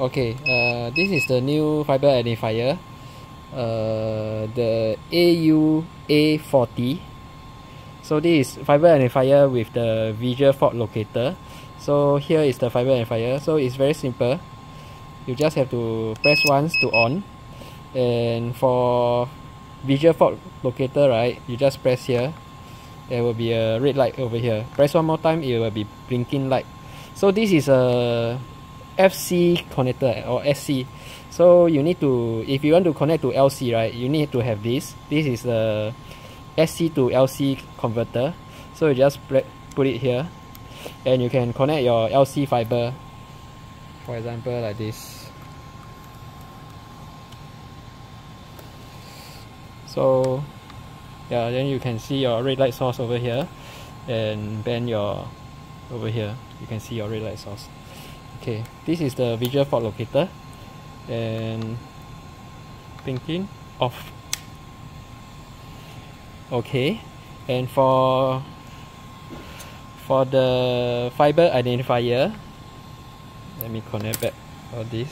Okay, uh, this is the new fiber identifier, uh, the AUA40. So this is fiber identifier with the visual fault locator. So here is the fiber identifier. So it's very simple. You just have to press once to on, and for visual fault locator, right? You just press here. There will be a red light over here. Press one more time, it will be blinking light. So this is a FC connector eh, or SC. So you need to, if you want to connect to LC, right, you need to have this. This is a SC to LC converter. So you just put it here and you can connect your LC fiber, for example, like this. So yeah, then you can see your red light source over here and then your over here you can see your red light source okay this is the visual fault locator. And blinking off okay. And for for the fiber identifier let me connect back all this.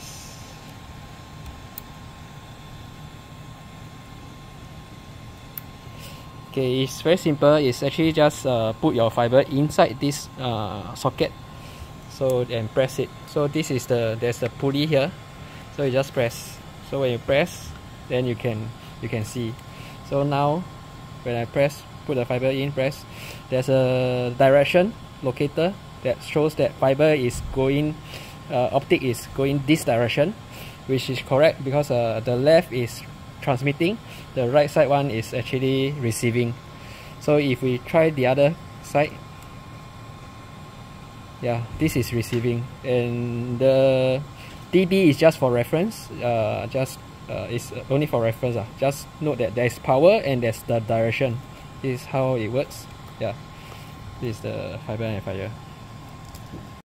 Okay it's very simple. It's actually just uh, put your fiber inside this uh, socket so and press it. So this is the there's a pulley here. So you just press. So when you press then you can you can see. So now when I press put the fiber in press there's a direction locator that shows that fiber is going uh, optic is going this direction which is correct because uh, the left is transmitting the right side one is actually receiving. So if we try the other side yeah this is receiving. And the dB is just for reference. Uh, just uh, it's only for reference uh. just note that there is power and there's the direction. This is how it works. Yeah. This is the fiber amplifier